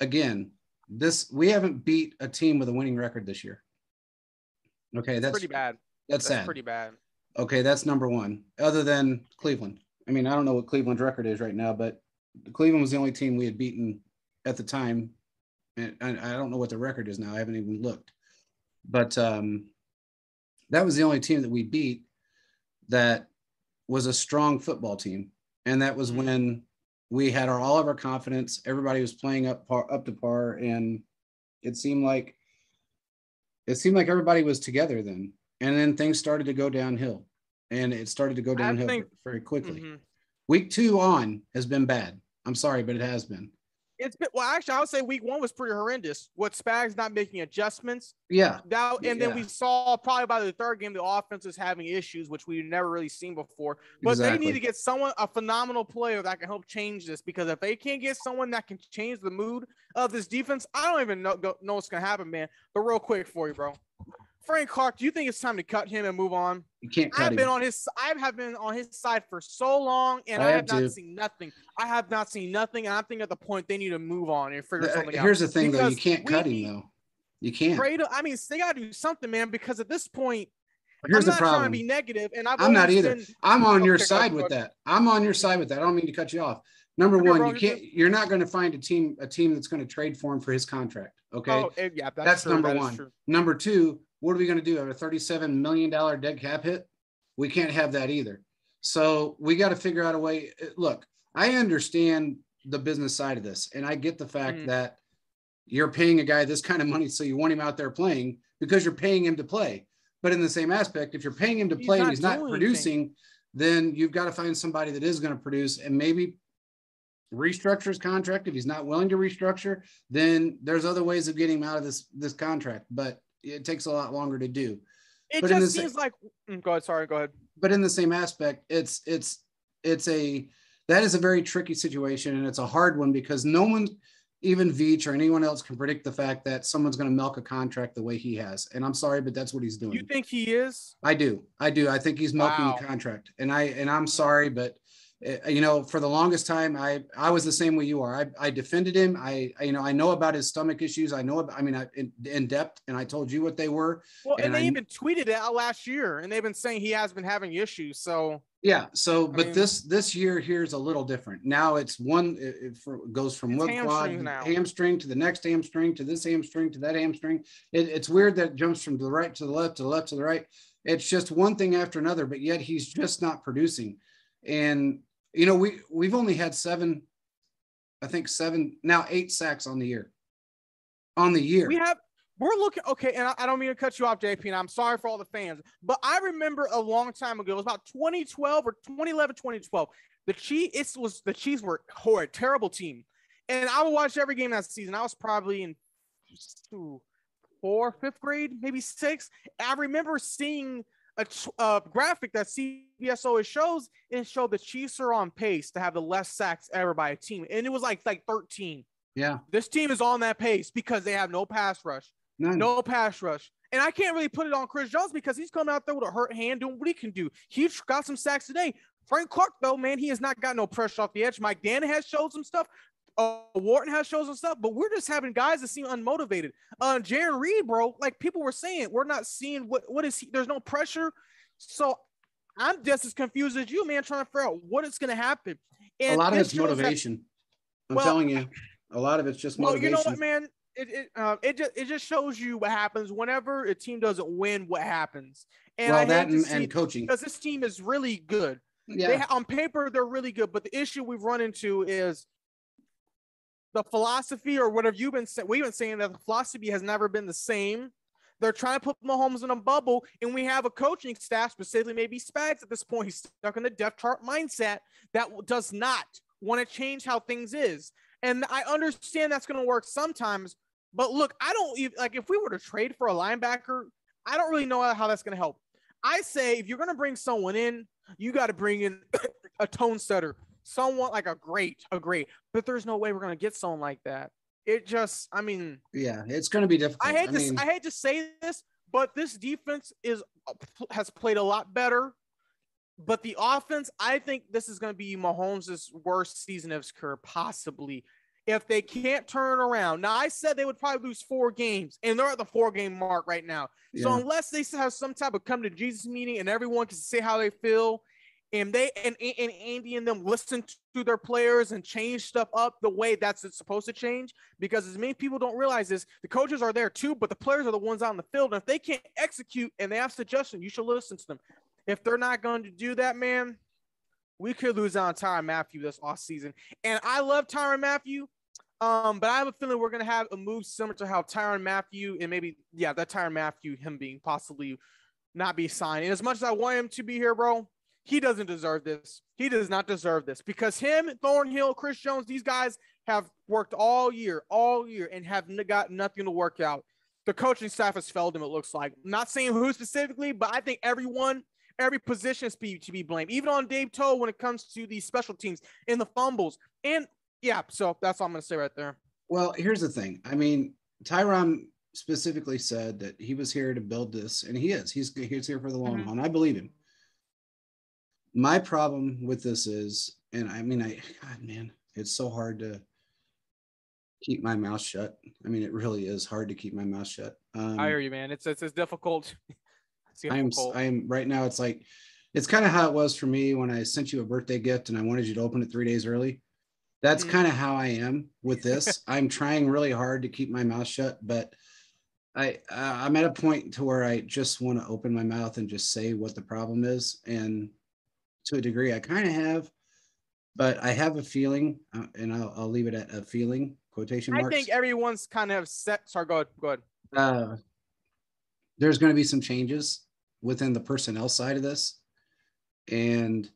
again, this we haven't beat a team with a winning record this year. Okay, that's pretty bad. That's, That's sad. pretty bad. Okay, that's number one. Other than Cleveland, I mean, I don't know what Cleveland's record is right now, but Cleveland was the only team we had beaten at the time, and, and I don't know what the record is now. I haven't even looked, but um, that was the only team that we beat that was a strong football team, and that was when we had our all of our confidence. Everybody was playing up par, up to par, and it seemed like it seemed like everybody was together then and then things started to go downhill and it started to go downhill think- very quickly Mhm. week two on has been bad i'm sorry but it has been It's been, well, actually, I would say week one was pretty horrendous. What Spags not making adjustments, yeah That and then Yeah. we saw probably by the third game the offense is having issues, which we've never really seen before. But they need to get someone a phenomenal player that can help change this because if they can't get someone that can change the mood of this defense, I don't even know know what's gonna happen, man. But real quick for you, bro. Frank Clark, do you think it's time to cut him and move on? You can't cut I've him. been on his I have been on his side for so long and I I, have have not seen nothing. I have not seen nothing, and I think at the point they need to move on and figure Uh, something out. here's the thing though. You can't cut him though. You can't. I mean, they gotta do something, man, because at this point, here's I'm the not trying problem. to be negative, and I've i'm not either. been- i'm on your Okay, go side with that. I'm on your side with that. I don't mean to cut you off. Number one you can't you're not going to find a team a team that's going to trade for him for his contract okay? Oh, eh, yeah, that's, That's true, number that one. Number two, what are we going to do? Have a $37 million dead cap hit? We can't have that either. So we got to figure out a way. uh, Look, I understand the business side of this, and I get the fact Mm. that you're paying a guy this kind of money, so you want him out there playing because you're paying him to play. But in the same aspect, if you're paying him to He's play and he's not producing, then you've got to find somebody that is going to produce and maybe restructure his contract. If he's not willing to restructure, then there's other ways of getting him out of this this contract. But it takes a lot longer to do. It But just sa- seems like. mm, Go ahead. Sorry. Go ahead. But in the same aspect, it's it's it's a that is a very tricky situation and it's a hard one because no one even Veach or anyone else can predict the fact that someone's going to milk a contract the way he has. And I'm sorry, but that's what he's doing. You think he is? I do. I do. I think he's milking Wow. the contract. And I and I'm sorry, but Uh, you know, for the longest time, I I was the same way you are. I, I defended him. I, I you know I know about his stomach issues. I know about. I mean, I, in, in depth, and I told you what they were. Well, and, And they I- even tweeted it out last year, and they've been saying he has been having issues. So Yeah. So, but mean- this this year here's a little different. Now it's one. It, it for- goes from one quad now. hamstring to the next hamstring to this hamstring to that hamstring. It, it's weird that it jumps from the right to the left to the left to the right. It's just one thing after another, but yet he's just not producing. And you know, we we've only had seven, I think seven now eight sacks on the year. On the year. we have. We're looking okay, and I, I don't mean to cut you off, JP, and I'm sorry for all the fans, but I remember a long time ago, it was about 2012 or 2011, 2012. The Chiefs, was the Chiefs were horrid, terrible team, and I would watch every game that season. I was probably in ooh, four, fifth grade, maybe six. I remember seeing a, a graphic that CBS always shows, and it showed the Chiefs are on pace to have the less sacks ever by a team, and it was like like 13. yeah. This team is on that pace because they have no pass rush, None. no pass rush. And I can't really put it on Chris Jones because he's coming out there with a hurt hand doing what he can do. He got some sacks today. Frank Clark, though, man, he has not got no pressure off the edge. Mike Danna has showed some stuff. Uh, Wharton has shows and stuff, but we're just having guys that seem unmotivated. Uh, Jarran Reed, bro, like people were saying, we're not seeing what what is he? There's no pressure. So I'm just as confused as you, man, trying to figure out what is going to happen. a lot of it's motivation. I'm Well, telling you, a lot of it's just well, motivation. you know what, man? It it, uh, it just it just shows you what happens whenever a team doesn't win. What happens? And well, I that and, and coaching. because this team is really good. Yeah. They on paper they're really good, but the issue we've run into is the philosophy or whatever you've been saying. We've been saying that the philosophy has never been the same. They're trying to put Mahomes in a bubble, and we have a coaching staff, specifically maybe Spags at this point, he's stuck in the depth chart mindset that does not want to change how things is. And I understand that's going to work sometimes, but look, I don't even like if we were to trade for a linebacker, I don't really know how that's going to help. I say if you're going to bring someone in, you got to bring in a tone setter, someone like a great, a great. But there's no way we're going to get someone like that. It just, I mean, Yeah, it's going to be difficult. I hate to, mean, I hate to say this, but this defense is uh, has played a lot better. But the offense, I think this is going to be Mahomes' worst season of his career, possibly. if they can't turn around. Now, I said they would probably lose four games, and they're at the four game mark right now. So, unless they have some type of come to Jesus meeting and everyone can say how they feel, and they and, and Andy and them listen to their players and change stuff up the way that's it's supposed to change, because as many people don't realize this, the coaches are there too, but the players are the ones in the field. And if they can't execute and they have suggestions, you should listen to them. If they're not going to do that, man, we could lose on Tyrann Mathieu this off season. And I love Tyrann Mathieu. Um, but I have a feeling we're gonna have a move similar to how Tyrann Mathieu and maybe yeah, that Tyrann Mathieu, him being possibly not be signed. And as much as I want him to be here, bro, he doesn't deserve this. He does not deserve this because him, Thornhill, Chris Jones, these guys have worked all year, all year, and have n- got nothing to work out. The coaching staff has failed him. It looks like. Not saying who specifically, but I think everyone every position is be, to be blamed, even on Dave Toub when it comes to the special teams and the fumbles. And yeah, so that's all I'm going to say right there. Well, here's the thing. I mean, Tyrann specifically said that he was here to build this, and he is. He's he's here for the long Mhm. haul, and I believe him. My problem with this is, and I mean, I God, man, it's so hard to keep my mouth shut. I mean, it really is hard to keep my mouth shut. Um, I hear you, man. It's it's, it's difficult. It's I'm. I'm right now. It's like it's kind of how it was for me when I sent you a birthday gift and I wanted you to open it three days early. That's Mhm. kind of how I am with this. I'm trying really hard to keep my mouth shut, but I uh, I'm at a point to where I just want to open my mouth and just say what the problem is, and to a degree, I kind of have. But I have a feeling, uh, and I'll, I'll leave it at a feeling. Quotation mark. I think everyone's kind of set. Sorry, go ahead. Go ahead. uh, there's going to be some changes within the personnel side of this. And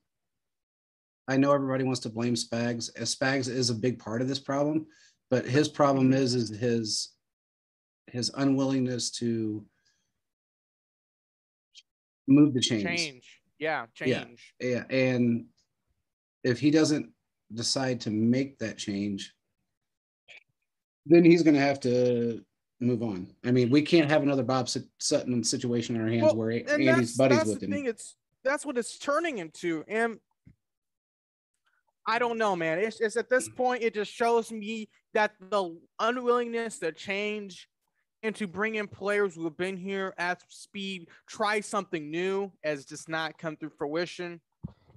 I know everybody wants to blame Spags. Uh, Spags is a big part of this problem, but his problem is is his his unwillingness to move the chains. Change. Yeah, Yeah. change. Yeah, and if he doesn't decide to make that change, then he's going to have to move on. I mean, we can't have another Bob Sutton situation in our hands Well, where And Andy's that's, buddies that's with him. thing. It's that's what it's turning into. And I don't know, man. It's, it's at this point, it just shows me that the unwillingness to change and to bring in players who have been here at speed, try something new, as just not come through fruition.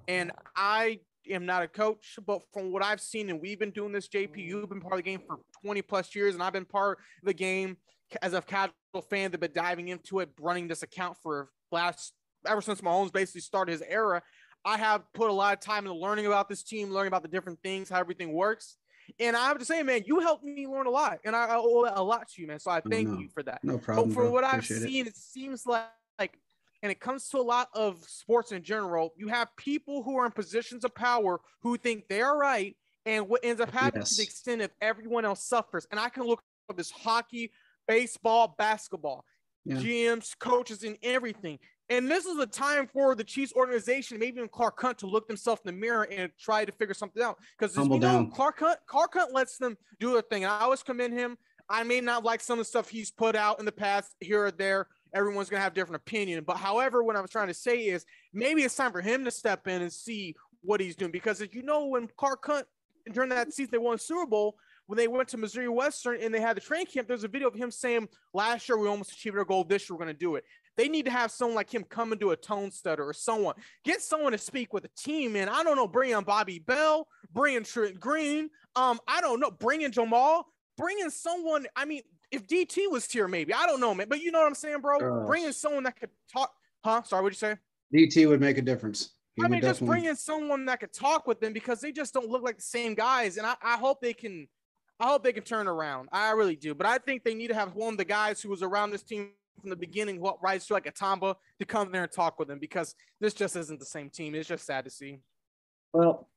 And I am not a coach, but from what I've seen, and we've been doing this, JP, you've been part of the game for 20 plus years, and I've been part of the game as a casual fan that been diving into it, running this account for last ever since Mahomes basically started his era. I have put a lot of time into learning about this team, learning about the different things, how everything works. And I have to say, man, you helped me learn a lot, and I, I owe a lot to you, man. So I thank no. you for that. No problem. But from bro. what I've Appreciate it. seen, it. seems like, like, and it comes to a lot of sports in general, you have people who are in positions of power who think they're right, and what ends up happening to the extent of everyone else suffers. And I can look at this hockey, baseball, basketball, Yeah. GMs, coaches, and everything. And this is a time for the Chiefs organization, maybe even Clark Hunt, to look themselves in the mirror and try to figure something out. Because you know, down. Clark Hunt, Clark Hunt lets them do their thing. And I always commend him. I may not like some of the stuff he's put out in the past here or there. Everyone's gonna have different opinion. But however, what I was trying to say is maybe it's time for him to step in and see what he's doing. Because as you know, when Clark Hunt during that season they won the Super Bowl, when they went to Missouri Western and they had the train camp, there's a video of him saying, Last year we almost achieved our goal, this year we're gonna do it. They need to have someone like him come into a tone stutter or someone. Get someone to speak with a team, man. I don't know, bring in Bobby Bell, bring in Trent Green. Um, I don't know, bring in Jamal, bring in someone. I mean, if DT was here, maybe. I don't know, man. But you know what I'm saying, bro? Uh, bring in someone that could talk. Huh? Sorry, what'd you say? DT would make a difference. He I mean, just definitely- bring in someone that could talk with them because they just don't look like the same guys. And I, I hope they can, I hope they can turn around. I really do. But I think they need to have one of the guys who was around this team from the beginning, what rides to like a Tamba, to come there and talk with them because this just isn't the same team. It's just sad to see. Well,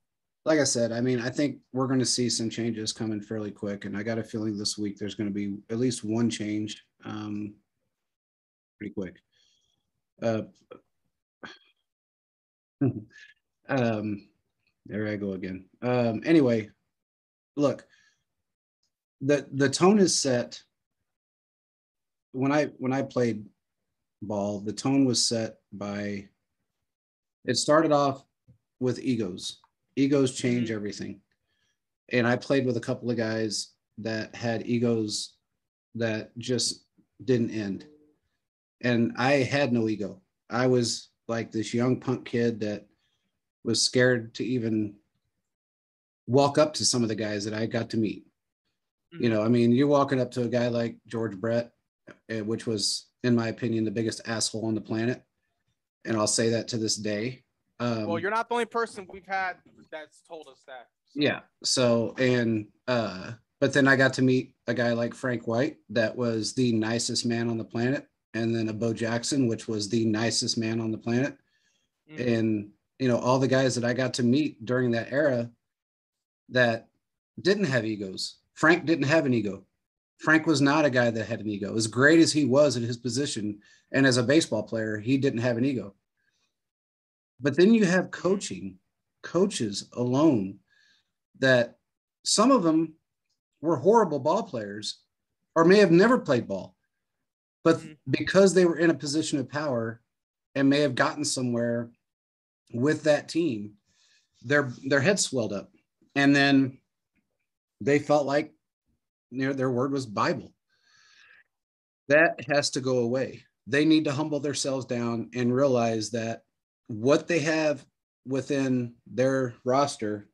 like I said, I mean, I think we're going to see some changes coming fairly quick, and I got a feeling this week there's going to be at least one change, um, pretty quick. Uh, um, there I go again. Um, anyway, look, the the tone is set. When I when I played ball, the tone was set by. It started off with egos. Egos mm-hmm. change everything. And I played with a couple of guys that had egos that just didn't end. And I had no ego. I was like this young punk kid that was scared to even walk up to some of the guys that I got to meet. You mm-hmm. know, I mean, you're walking up to a guy like George Brett, which was, in my opinion, the biggest asshole on the planet. And I'll say that to this day. Um, well, you're not the only person we've had that's told us that. so. yeah. So, and, uh, but then I got to meet a guy like Frank White, that was the nicest man on the planet. And then a Bo Jackson, which was the nicest man on the planet. Mhm. And, you know, all the guys that I got to meet during that era that didn't have egos. Frank didn't have an ego. Frank was not a guy that had an ego. As great as he was at his position and as a baseball player, he didn't have an ego. But then you have coaching, coaches alone that some of them were horrible ball players or may have never played ball. But Mhm. because they were in a position of power and may have gotten somewhere with that team, their their head swelled up. And then they felt like you know, their word was Bible. That has to go away. They need to humble themselves down and realize that what they have within their roster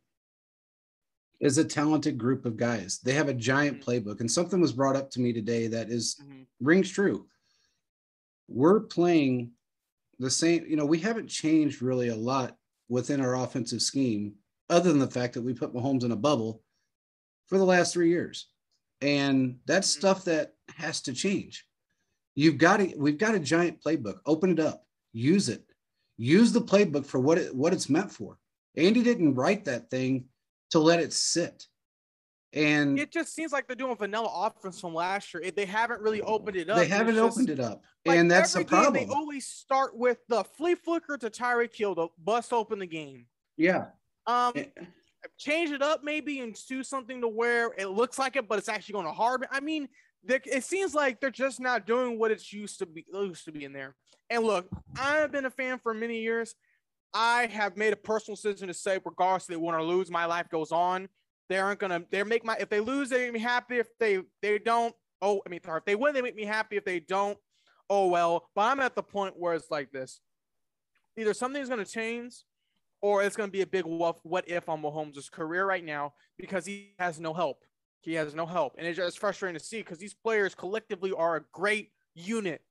is a talented group of guys. They have a giant playbook. And something was brought up to me today that is Mhm. rings true. We're playing the same, you know, we haven't changed really a lot within our offensive scheme, other than the fact that we put Mahomes in a bubble for the last three years. And that's Mhm. stuff that has to change. You've got to, we've got a giant playbook. Open it up, use it, use the playbook for what it what it's meant for. Andy didn't write that thing to let it sit. And It just seems like they're doing vanilla offense from last year. They haven't really opened it up. they haven't just- opened it up. like, and that's the game, problem. They always start with the flea flicker to Tyreek Hill to bust open the game. yeah. Um, Eh, change it up maybe and do something to where it looks like it, but it's actually going to hard. I mean, it seems like they're just not doing what it's used to be used to be in there. And look, I've been a fan for many years. I have made a personal decision to say, regardless they win or lose, my life goes on. They aren't gonna. They make my. If they lose, they make me happy. If they they don't, oh, I mean, if they win, they make me happy. If they don't, oh well. But I'm at the point where it's like this: either something's gonna change, or it's gonna be a big what what if on Mahomes' career right now because he has no help. He has no help, and it's just frustrating to see because these players collectively are a great unit.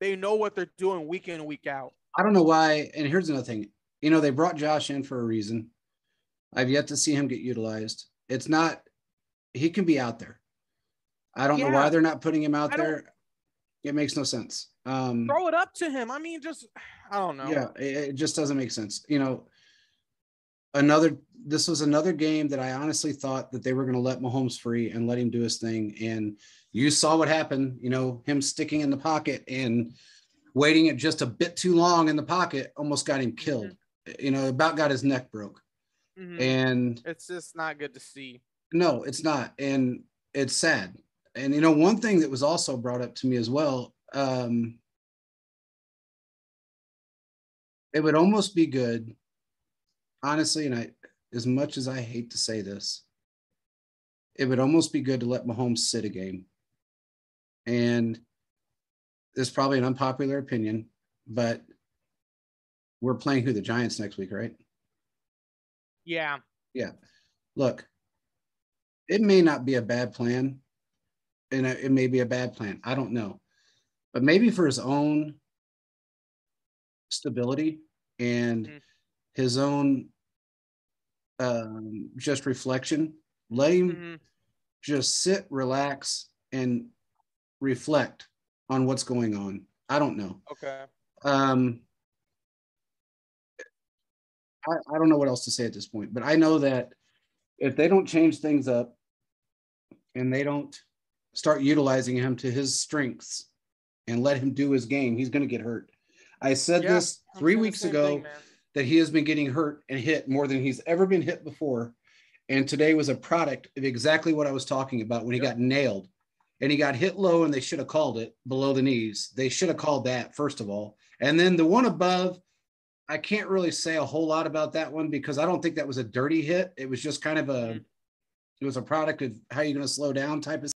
They know what they're doing week in and week out. I don't know why. And here's another thing. You know, they brought Josh in for a reason. I've yet to see him get utilized. It's not, he can be out there. I don't know why they're not putting him out I there. It makes no sense. Um, Throw it up to him. I mean, just I don't know. yeah, it, it just doesn't make sense. You know, another, this was another game that I honestly thought that they were going to let Mahomes free and let him do his thing. And you saw what happened, you know, him sticking in the pocket and waiting it just a bit too long in the pocket almost got him killed. You know, about got his neck broke. Mhm. And It's just not good to see. no, it's not. And it's sad. And you know, one thing that was also brought up to me as well, um, it would almost be good, honestly, and I as much as I hate to say this, it would almost be good to let Mahomes sit a game. And there's probably an unpopular opinion, but we're playing who the Giants next week, right? Yeah. Yeah. Look, it may not be a bad plan, and it may be a bad plan. I don't know. But maybe for his own stability and Mhm. His own um, just reflection, let him Mhm. just sit, relax, and reflect on what's going on. I don't know. Okay. Um, I, I don't know what else to say at this point, but I know that if they don't change things up and they don't start utilizing him to his strengths and let him do his game, he's going to get hurt. I said Yeah, this three weeks ago thing. That he has been getting hurt and hit more than he's ever been hit before. And today was a product of exactly what I was talking about when he Yep. got nailed and he got hit low and they should have called it below the knees. They should have called that first of all. And then the one above, I can't really say a whole lot about that one because I don't think that was a dirty hit. It was just kind of a, Mhm. It was a product of how you're going to slow down type of